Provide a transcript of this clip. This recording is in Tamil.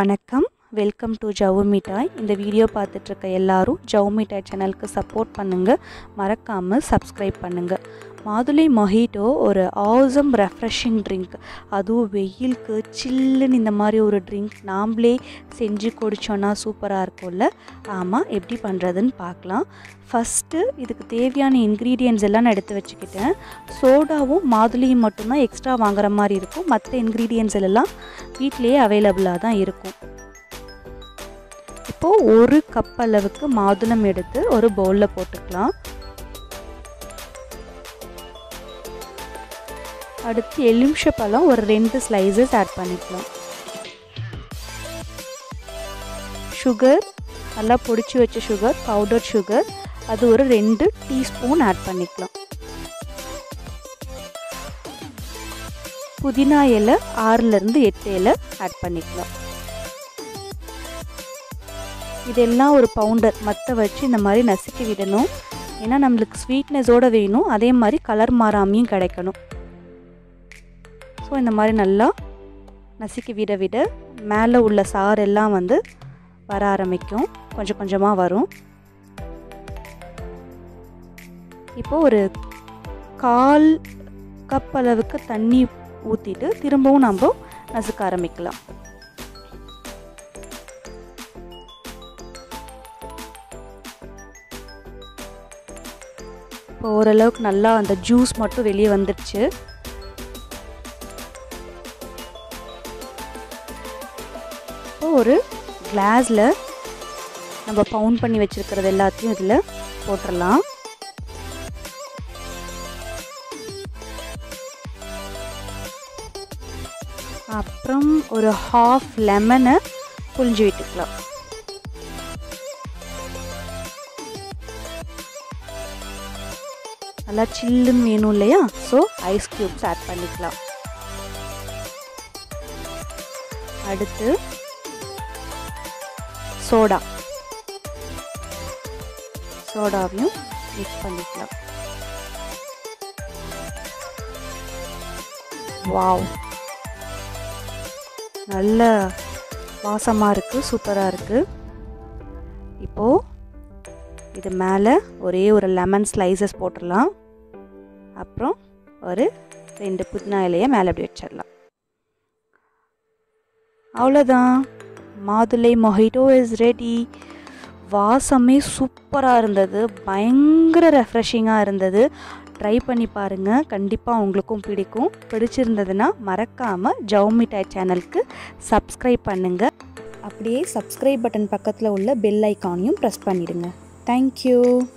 வணக்கம். வெல்கம் டு ஜவு மிட்டாய் இந்த வீடியோ பார்த்துட்ருக்க எல்லாரும் ஜவு மிட்டாய் சேனலுக்கு சப்போர்ட் பண்ணுங்கள் மறக்காமல் சப்ஸ்கிரைப் பண்ணுங்கள் மாதுளை மொஹிட்டோ ஒரு ஆசம் ரெஃப்ரெஷிங் ட்ரிங்க் அதுவும் வெயிலுக்கு சில்லுன்னு இந்த மாதிரி ஒரு ட்ரிங்க் நாம்ளே செஞ்சு குடித்தோன்னா சூப்பராக இருக்கும்ல. ஆமாம் எப்படி பண்ணுறதுன்னு பார்க்கலாம். ஃபஸ்ட்டு இதுக்கு தேவையான இன்க்ரீடியன்ட்ஸ் எல்லாம் நான் எடுத்து வச்சுக்கிட்டேன். சோடாவும் மாதுளையும் மட்டும்தான் எக்ஸ்ட்ரா வாங்குற மாதிரி இருக்கும். மற்ற இன்க்ரீடியன்ஸ் எல்லாம் வீட்டிலேயே அவைலபிளாக தான் இருக்கும். இப்போது ஒரு கப் அளவுக்கு மாதுளம் எடுத்து ஒரு பவுலில் போட்டுக்கலாம். அடுத்து எலுமிச்சை பழம் ஒரு ரெண்டு ஸ்லைசஸ் ஆட் பண்ணிக்கலாம். சுகர் நல்லா பொடிச்சு வச்ச சுகர் பவுடர் சுகர் அது ஒரு ரெண்டு டீஸ்பூன் ஆட் பண்ணிக்கலாம். புதினா இலை ஆறுலேருந்து எட்டு இலை ஆட் பண்ணிக்கலாம். இதெல்லாம் ஒரு பவுண்டர். மற்ற வச்சு இந்த மாதிரி நசுக்கி விடணும். ஏன்னா நம்மளுக்கு ஸ்வீட்னஸோடு வேணும். அதே மாதிரி கலர் மாறாமையும் கிடைக்கணும். ஸோ இந்த மாதிரி நல்லா நசுக்கி விட விட மேலே உள்ள சாரெல்லாம் வந்து வர ஆரம்பிக்கும். கொஞ்சம் கொஞ்சமாக வரும். இப்போது ஒரு கால் கப் அளவுக்கு தண்ணி ஊற்றிட்டு திரும்பவும் நம்ம நசுக்க ஆரம்பிக்கலாம். இப்போ ஓரளவுக்கு நல்லா அந்த ஜூஸ் மட்டும் வெளியே வந்துடுச்சு இப்போ ஒரு கிளாஸில் நம்ம பவுண்ட் பண்ணி வச்சுருக்கிறது எல்லாத்தையும் இதில் போட்டுடலாம் அப்புறம் ஒரு ஹாஃப் லெமனை புழிஞ்சு விட்டுக்கலாம். நல்லா சில்லுன்னு வேணும் இல்லையா? ஸோ ஐஸ் க்யூப்ஸ் ஆட் பண்ணிக்கலாம். அடுத்து சோடா. சோடாவையும் மிக்ஸ் பண்ணிக்கலாம். வாவ் நல்ல வாசமாக இருக்குது சூப்பராக இருக்குது இப்போது இது மேலே ஒரே ஒரு லெமன் ஸ்லைசஸ் போட்டுடலாம். அப்புறம் ஒரு ரெண்டு புதினா இலையை மேலே அப்படி வச்சிடலாம். அவ்வளோதான். மாதுளை மொஹிட்டோ இஸ் ரெடி வாசமே சூப்பராக இருந்தது. பயங்கர ரெஃப்ரெஷிங்காக இருந்தது. ட்ரை பண்ணி பாருங்கள் கண்டிப்பாக உங்களுக்கும் பிடிக்கும். பிடிச்சிருந்ததுன்னா மறக்காமல் ஜவு மிட்டாய் சேனலுக்கு சப்ஸ்கிரைப் பண்ணுங்கள் அப்படியே சப்ஸ்கிரைப் பட்டன் பக்கத்தில் உள்ள பெல் ஐக்கானையும் ப்ரெஸ் Thank you.